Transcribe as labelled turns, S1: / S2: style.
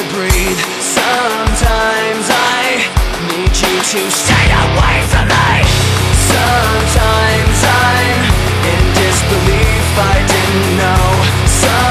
S1: to breathe. Sometimes I need you to stay away from me. Sometimes I'm in disbelief I didn't know. Sometimes